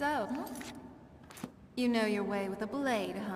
So, you know your way with a blade, huh?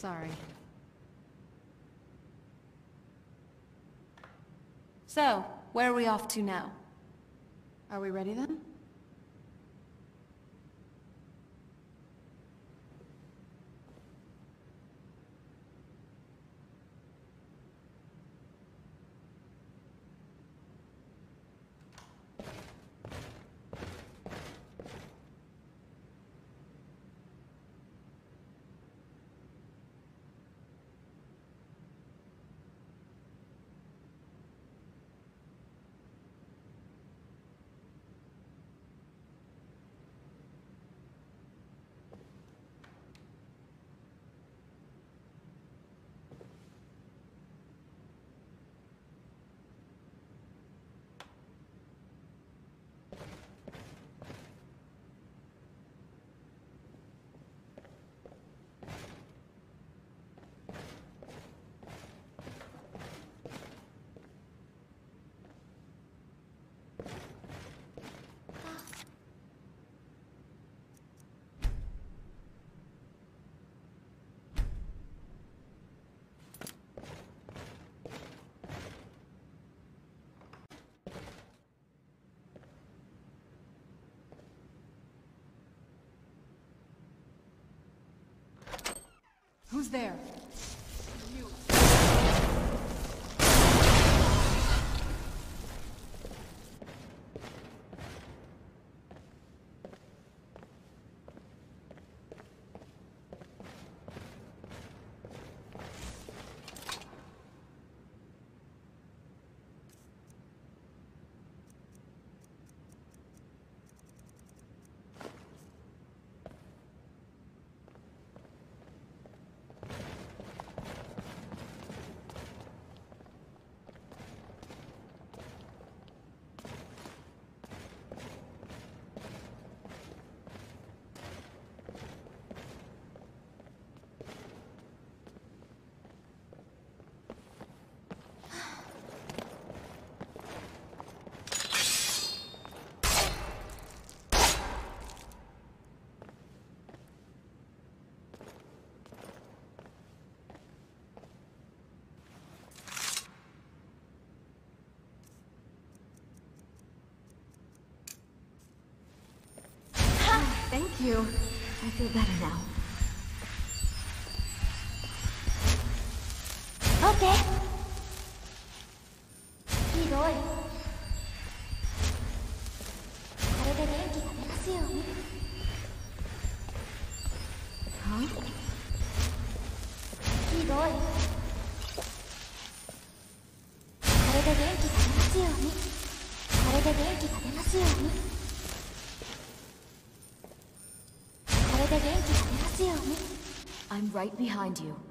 Sorry. So, where are we off to now? Are we ready then? Who's there? Phew. I feel better now. Okay. ひどい。これで元気が出ますように。はひどい。これで元気が出ますように。これで元気が出ますように。Right behind you.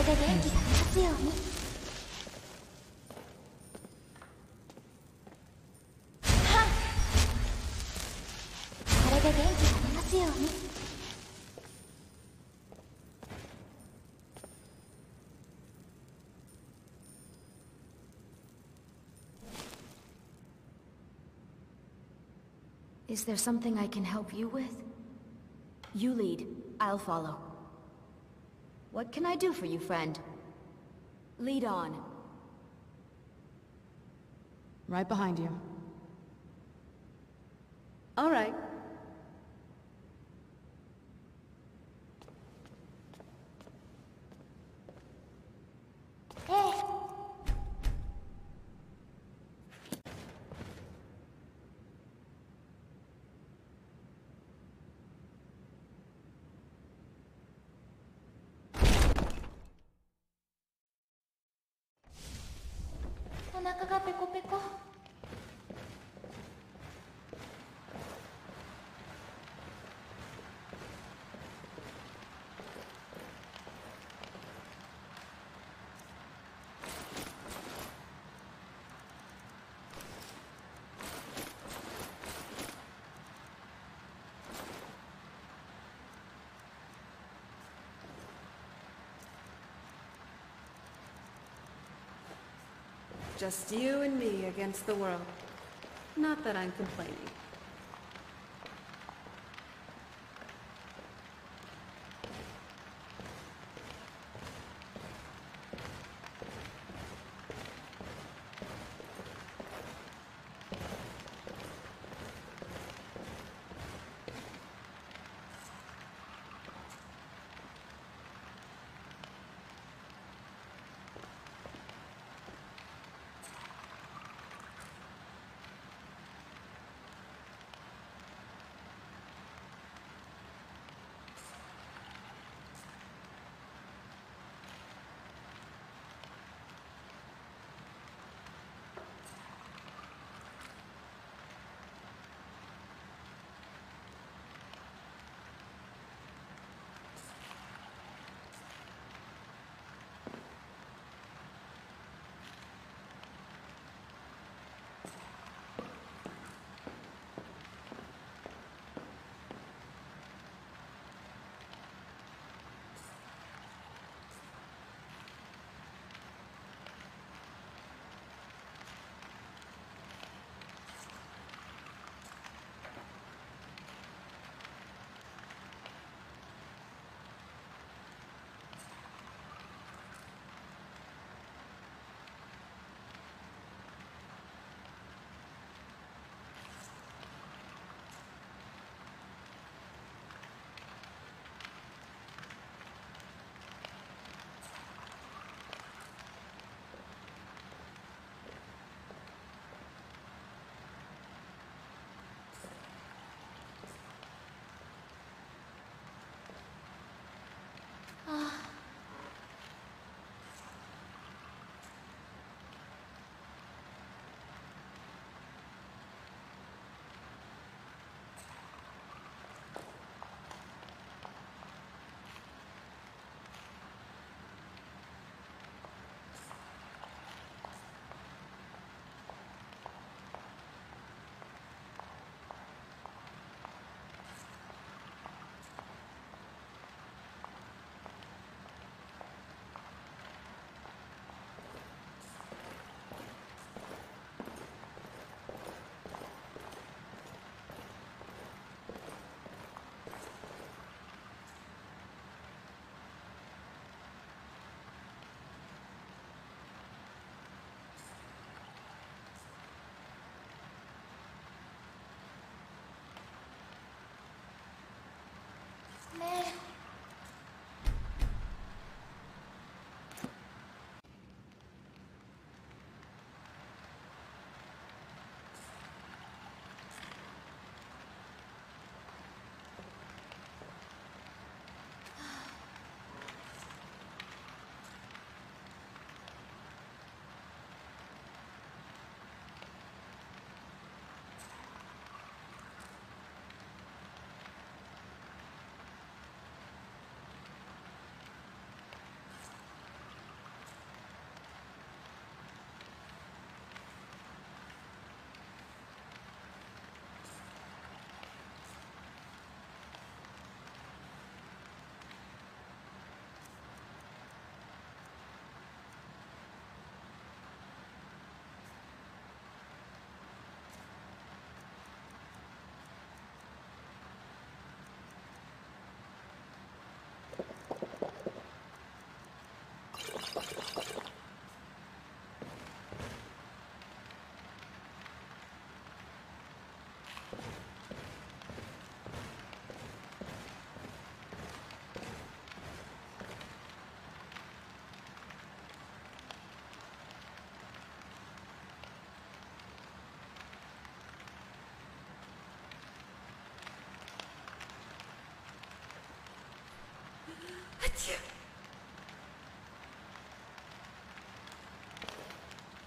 れで元気が出ますように。はっこれで元気が出ますように。 Is there something I can help you with? You lead. I'll follow. What can I do for you, friend? Lead on. Right behind you. Just you and me against the world. Not that I'm complaining.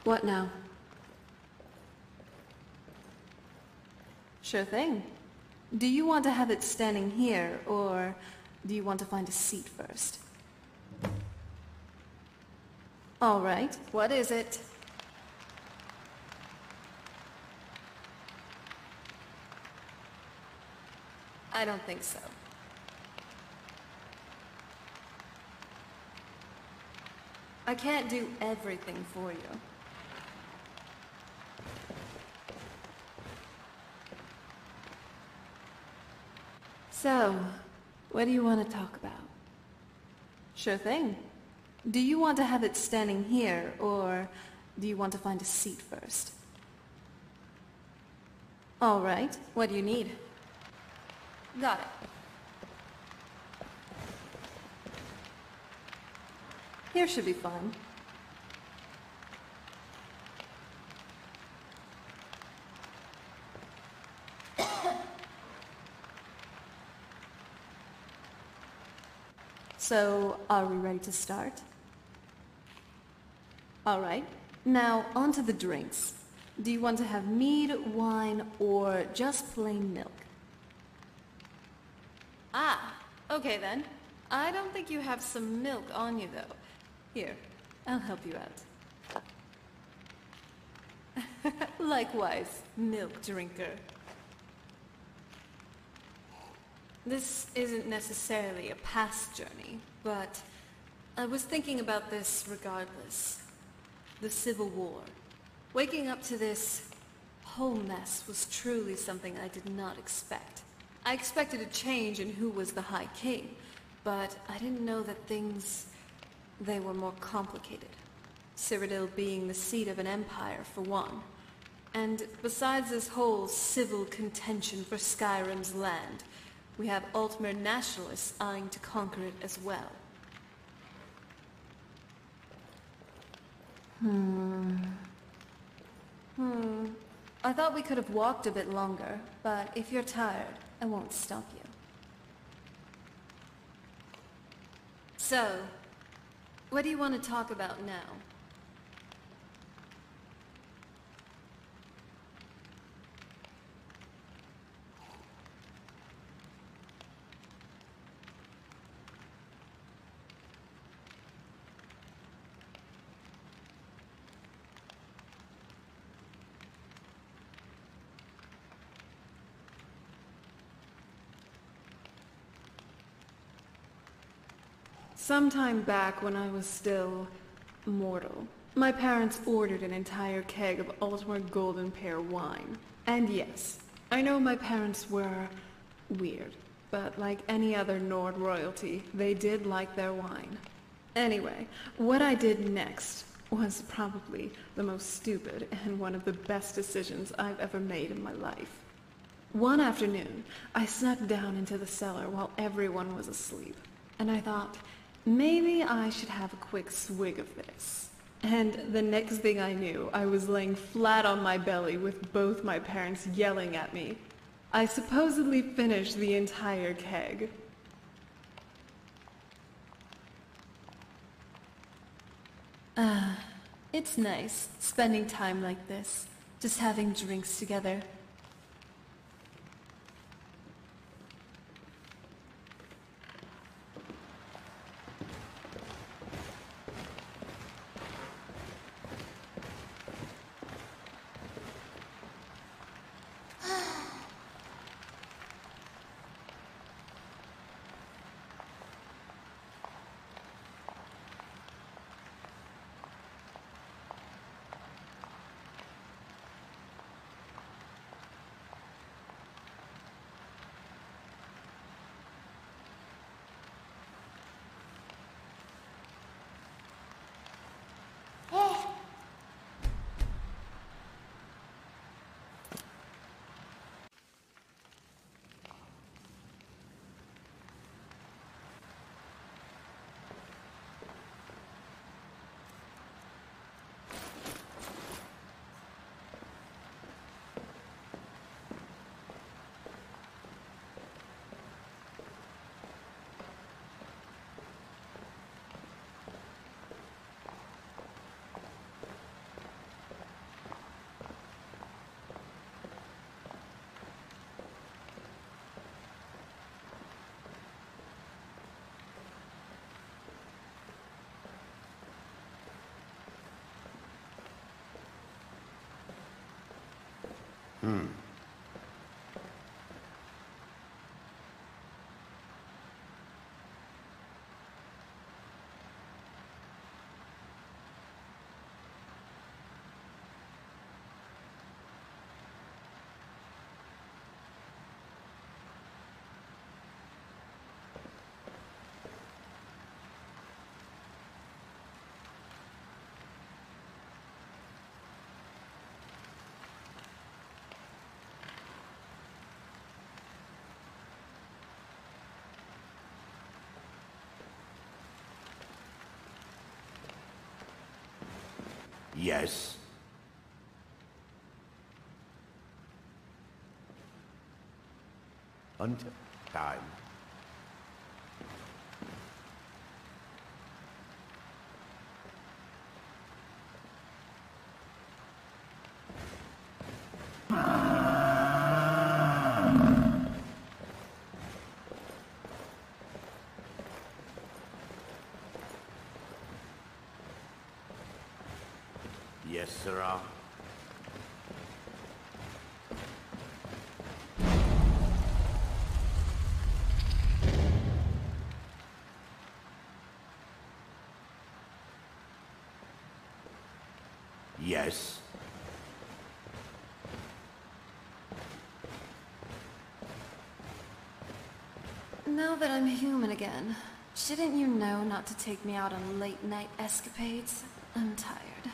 What now? Sure thing. Do you want to have it standing here, or do you want to find a seat first? All right, what is it? I don't think so. I can't do everything for you. So, what do you want to talk about? Sure thing. Do you want to have it standing here, or do you want to find a seat first? All right, what do you need? Got it. Here should be fun. So, are we ready to start? All right. Now, on to the drinks. Do you want to have mead, wine, or just plain milk? Ah, okay then. I don't think you have some milk on you, though. Here, I'll help you out. Likewise, milk drinker. This isn't necessarily a past journey, but I was thinking about this regardless. The Civil War. Waking up to this whole mess was truly something I did not expect. I expected a change in who was the High King, but I didn't know that things... they were more complicated. Cyrodiil being the seat of an empire, for one. And besides this whole civil contention for Skyrim's land, we have Altmer nationalists eyeing to conquer it as well. Hmm. Hmm. I thought we could have walked a bit longer, but if you're tired, I won't stop you. So, what do you want to talk about now? Sometime back when I was still mortal, my parents ordered an entire keg of Ultimate Golden Pear wine. And yes, I know my parents were weird, but like any other Nord royalty, they did like their wine. Anyway, what I did next was probably the most stupid and one of the best decisions I've ever made in my life. One afternoon, I snuck down into the cellar while everyone was asleep, and I thought, Maybe I should have a quick swig of this. And the next thing I knew, I was laying flat on my belly with both my parents yelling at me. I supposedly finished the entire keg. Ah, it's nice, spending time like this, just having drinks together. Hmm. Yes. Until time. Yes, sirrah. Yes. Now that I'm human again, shouldn't you know not to take me out on late night escapades? I'm tired.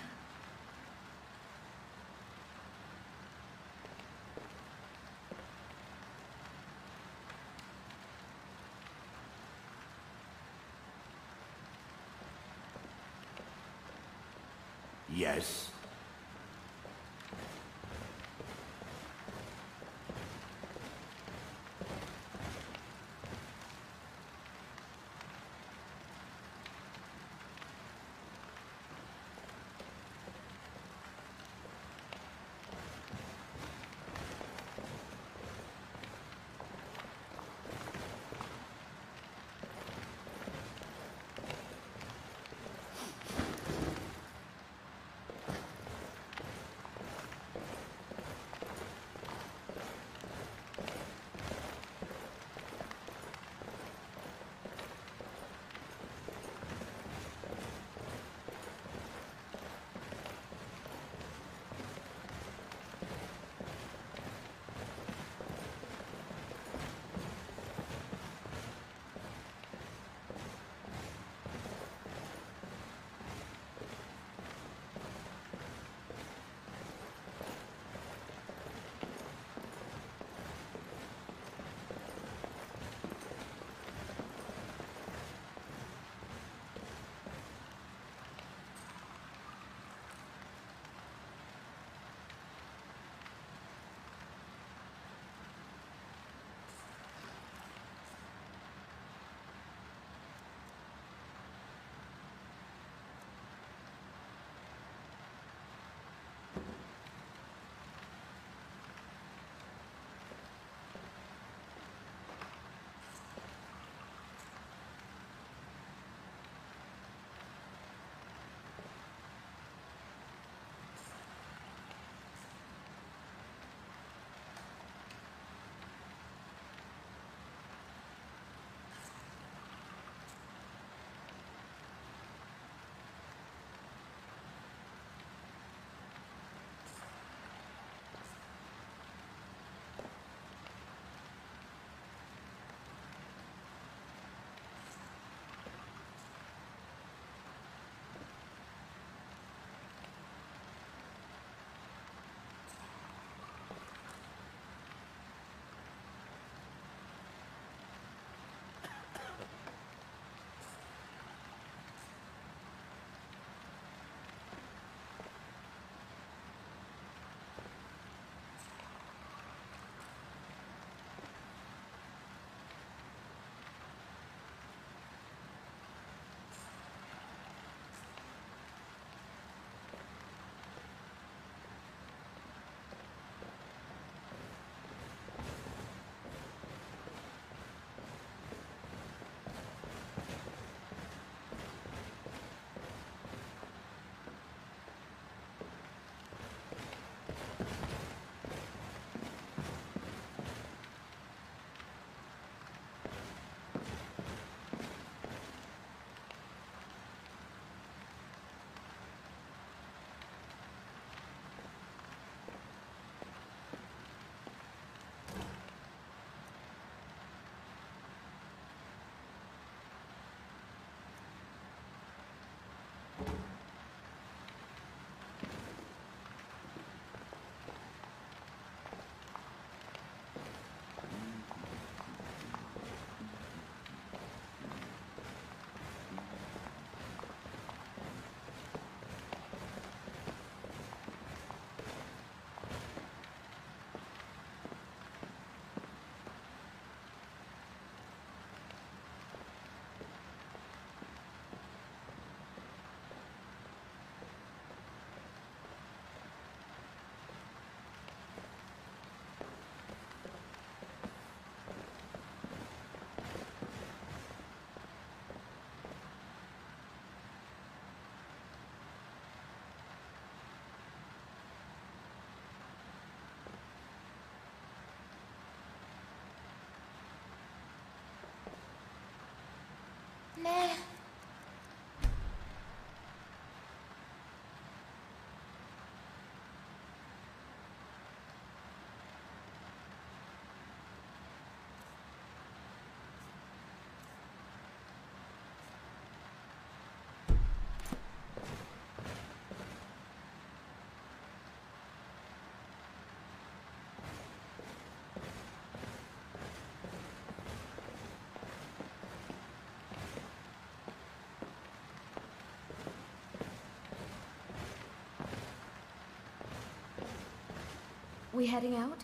Are we heading out?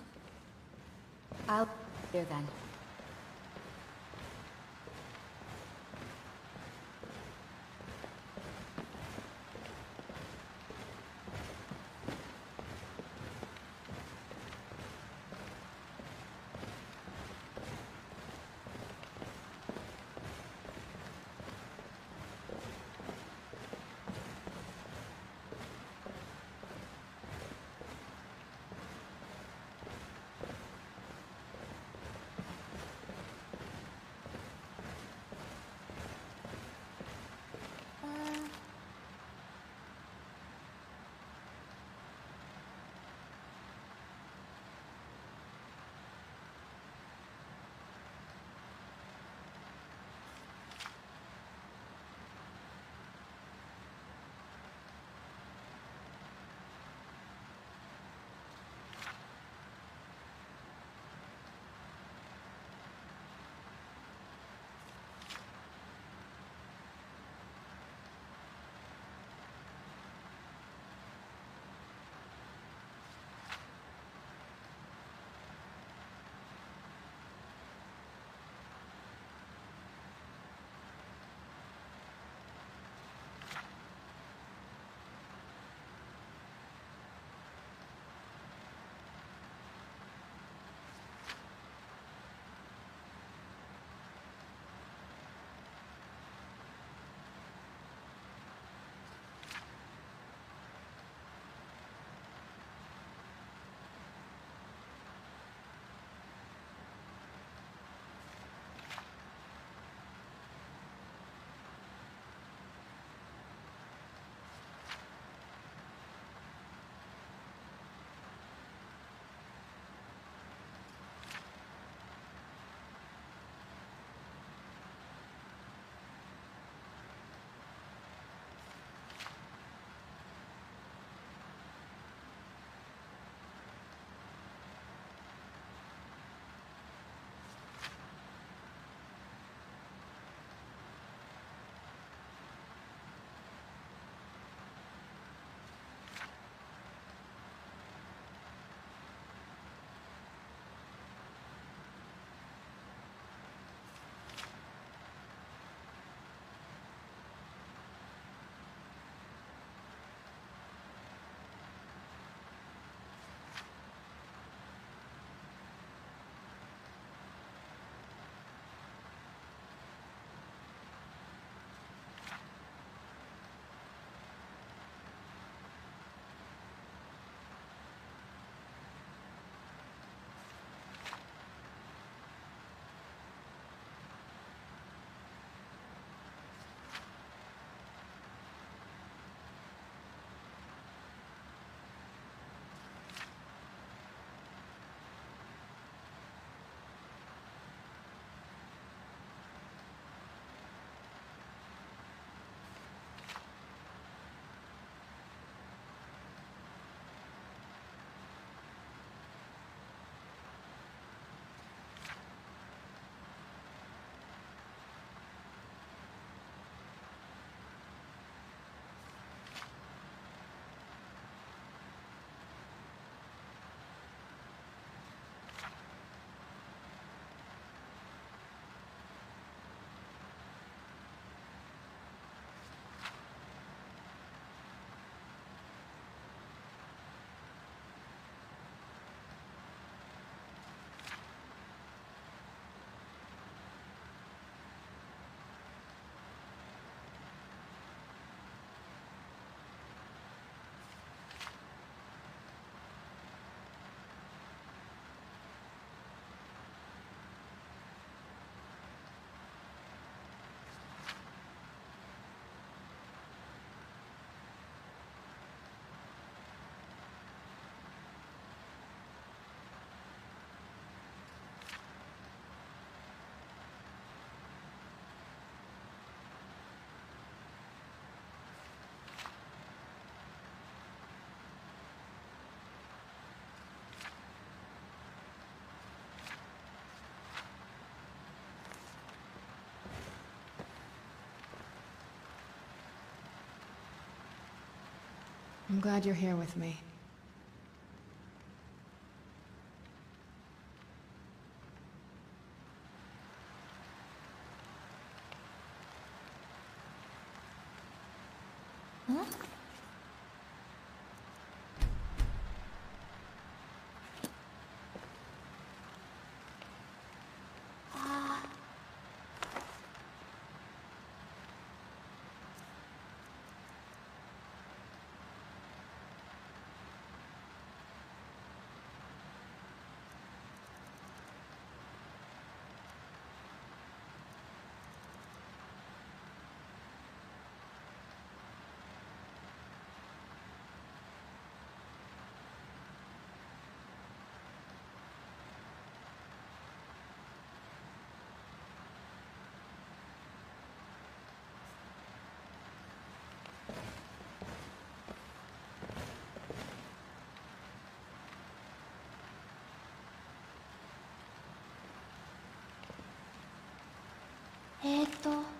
I'll... There then. I'm glad you're here with me. と。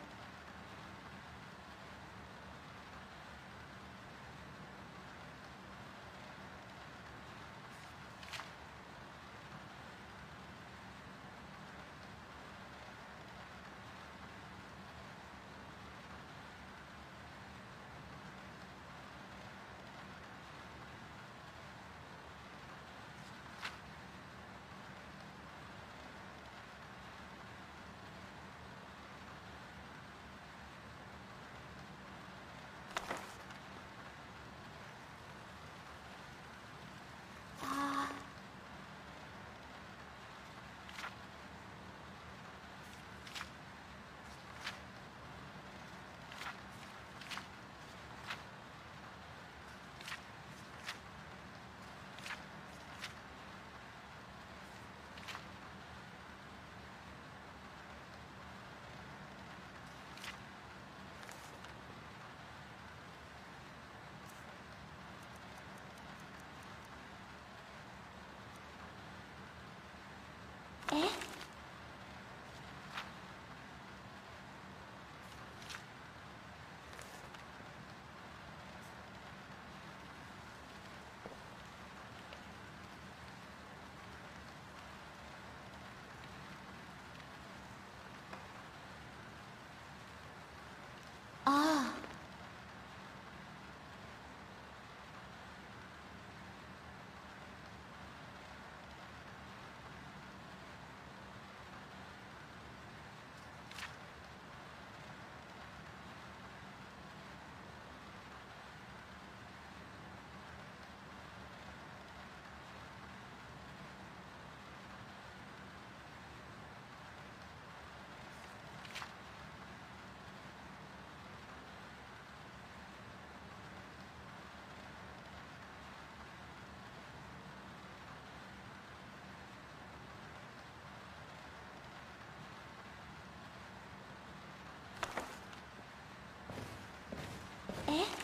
え？え？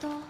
とう。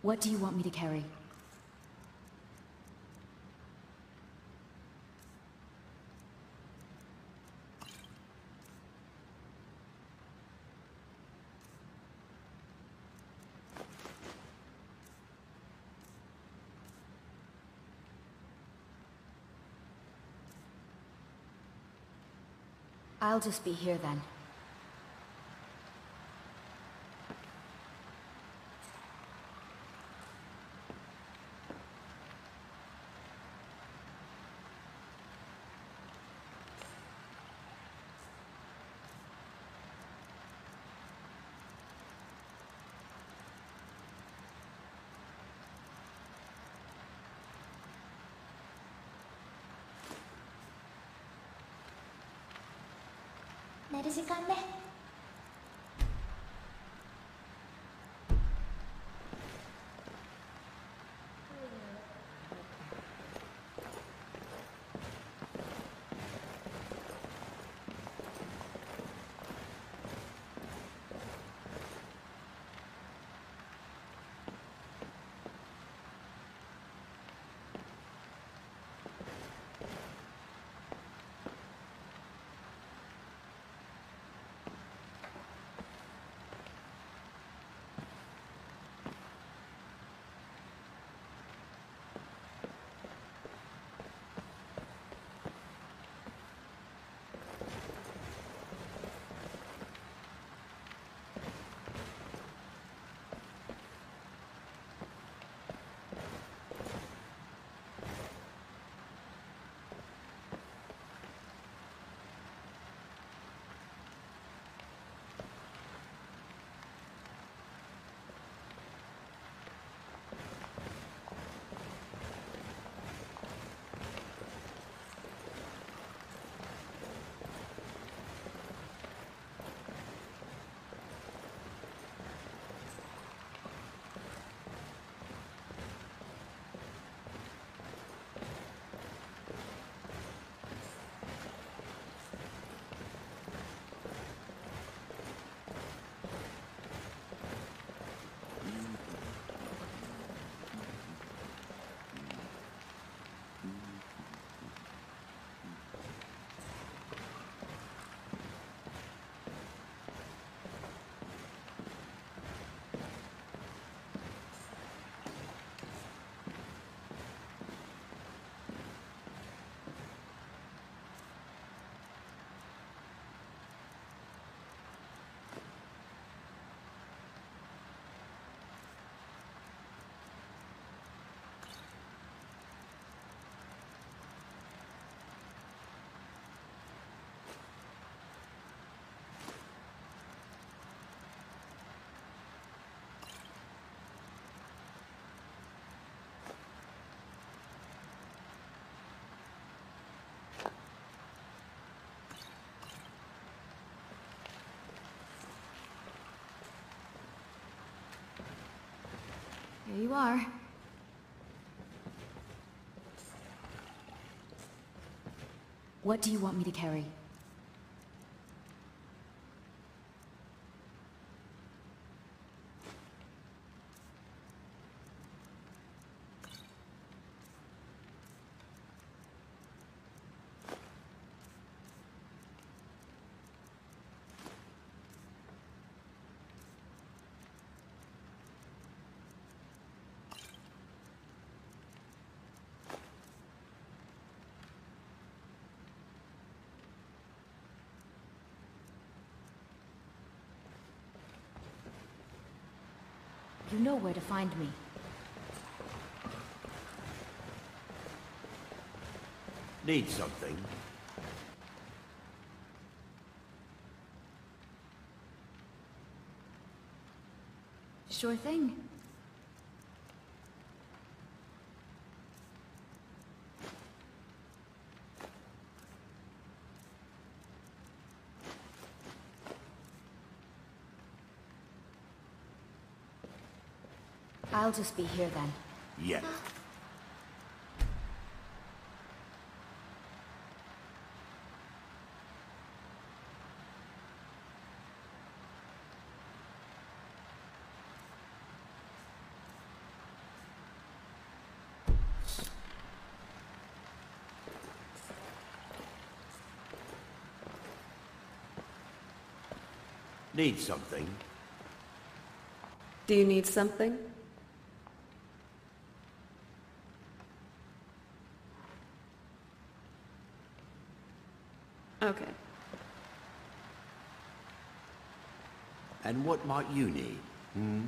What do you want me to carry?" I'll just be here then.「寝る時間ね」Here you are. What do you want me to carry? You know where to find me. Need something? Sure thing. I'll just be here then. Yes. Need something? Do you need something? Okay. And what might you need? Hmm?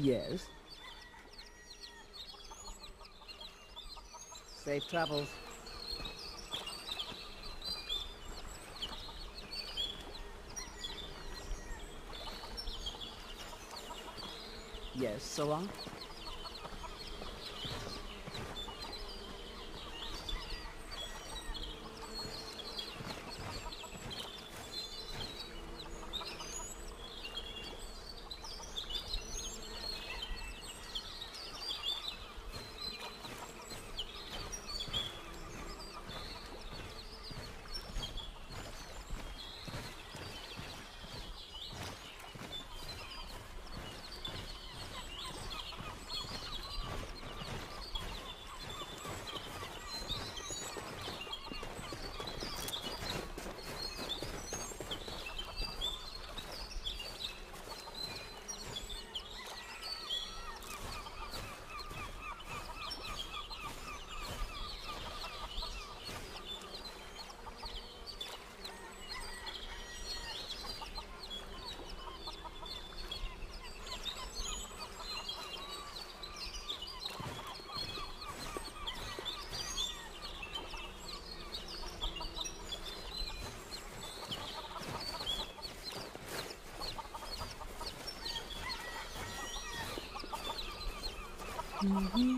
Yes. Safe travels. Yes, so long? Mm-hmm.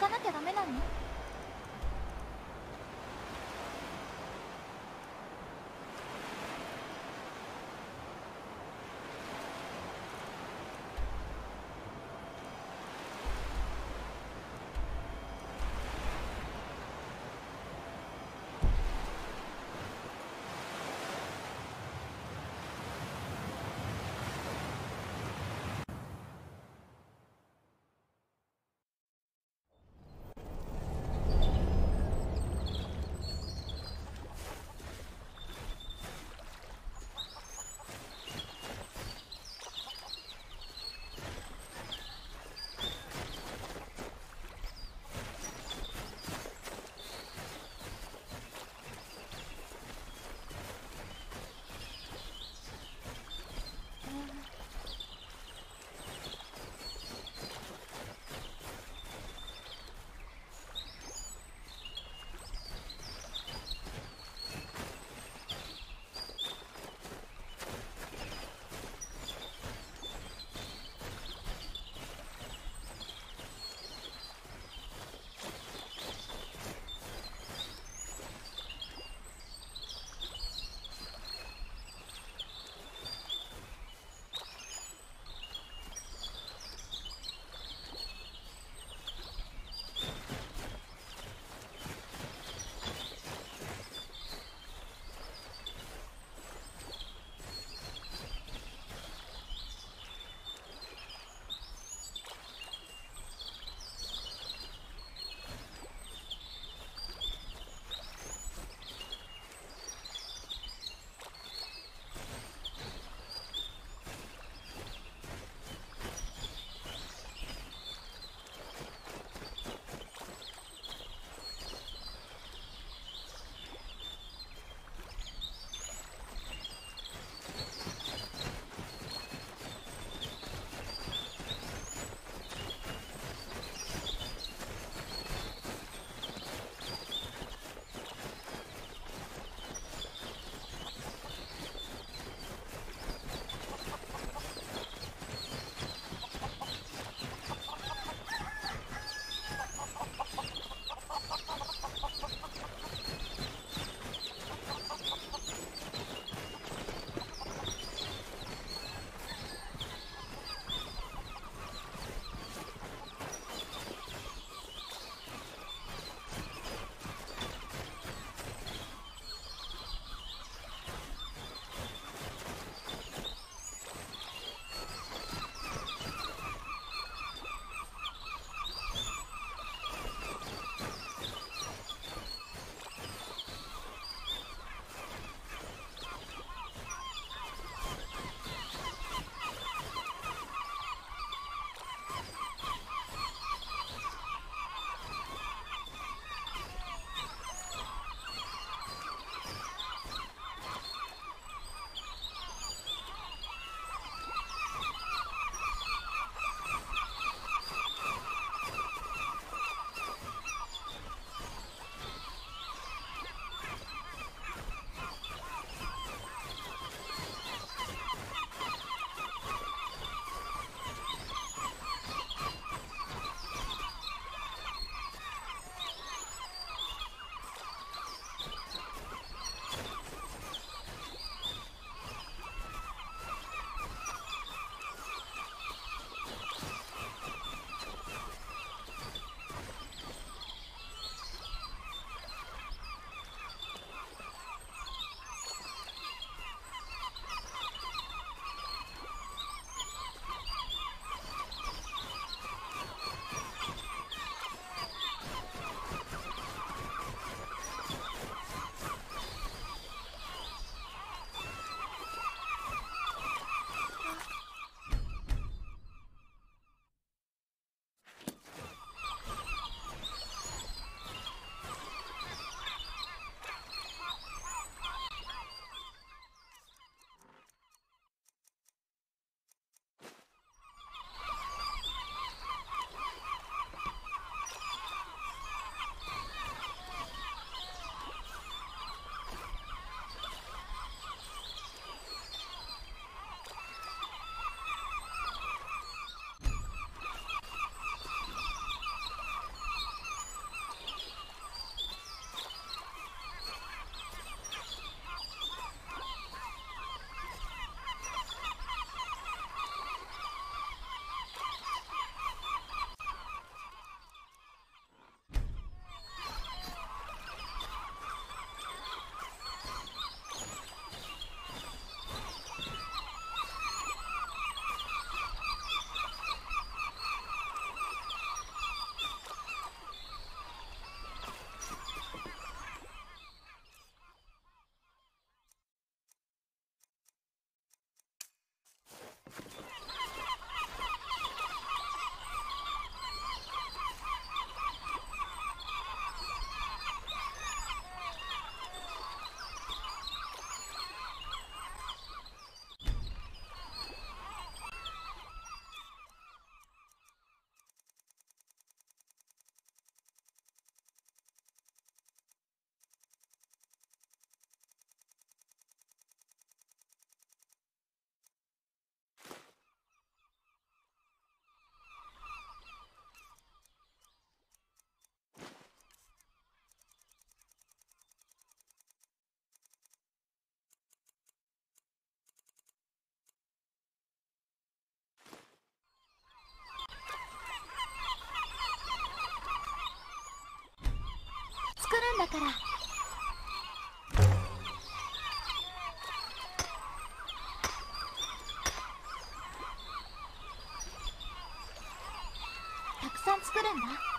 かなきゃダメなの？んだから。たくさん作るんだ。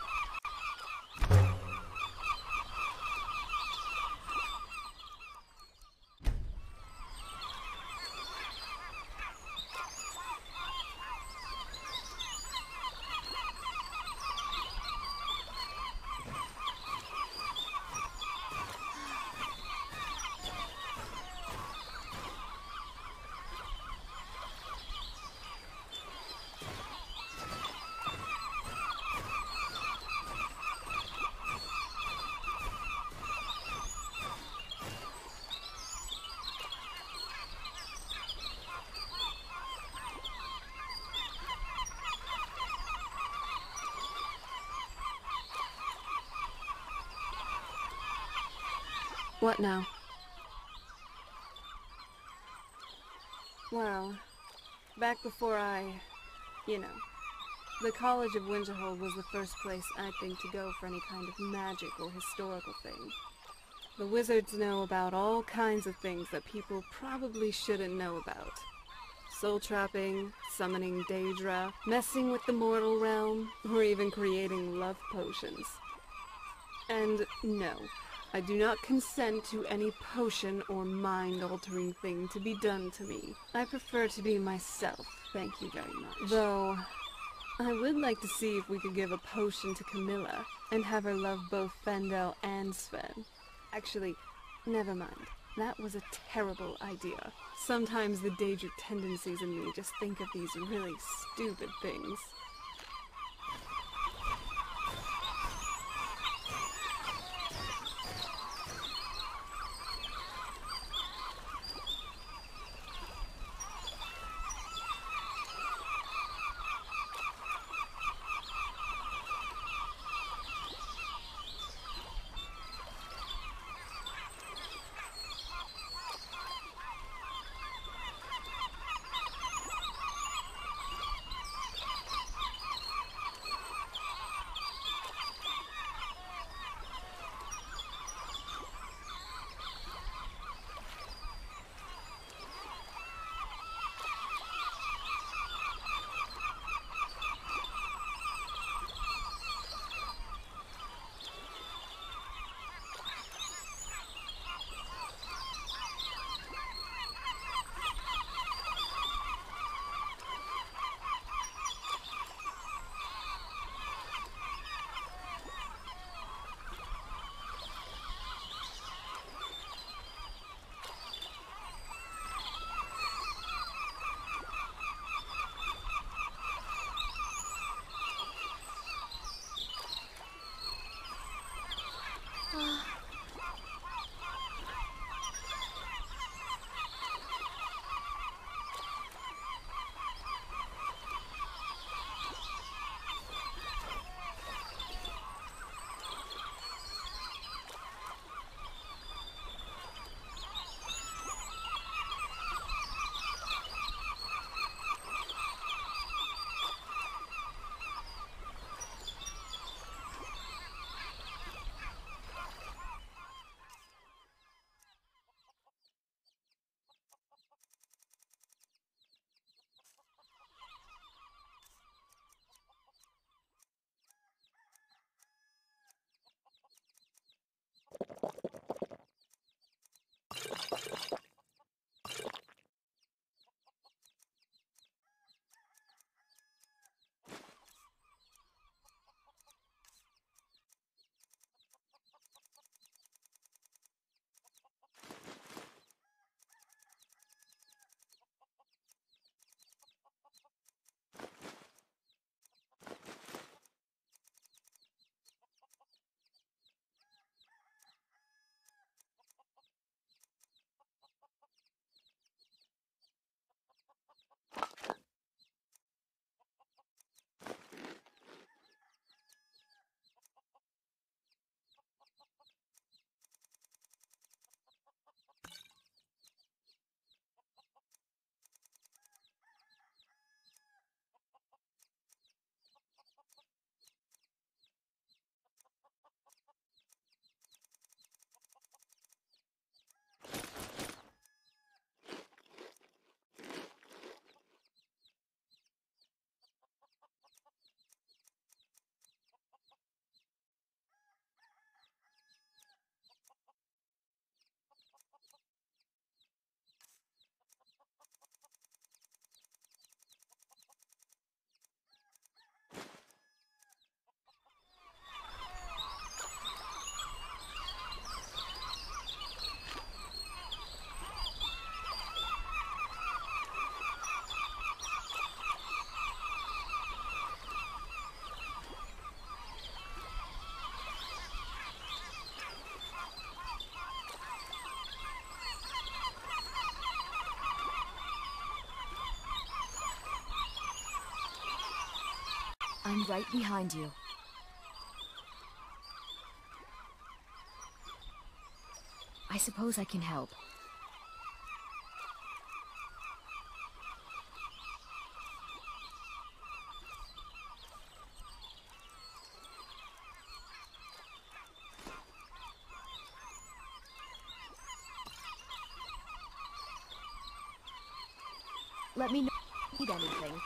What now? Well, back before I, you know, the College of Winterhold was the first place I'd think to go for any kind of magic or historical thing. The wizards know about all kinds of things that people probably shouldn't know about. Soul trapping, summoning Daedra, messing with the mortal realm, or even creating love potions. And no, I do not consent to any potion or mind-altering thing to be done to me. I prefer to be myself, thank you very much. Though, I would like to see if we could give a potion to Camilla, and have her love both Faendal and Sven. Actually, never mind. That was a terrible idea. Sometimes the Daedric tendencies in me just think of these really stupid things. Right behind you. I suppose I can help. Let me know if you need anything.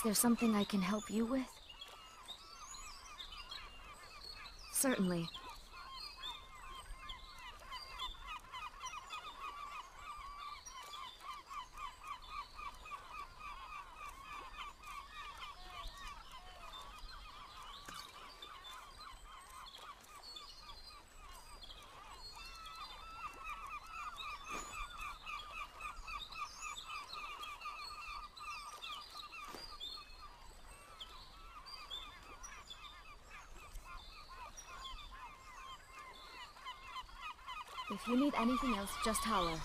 Is there something I can help you with? Certainly. If you need anything else, just holler.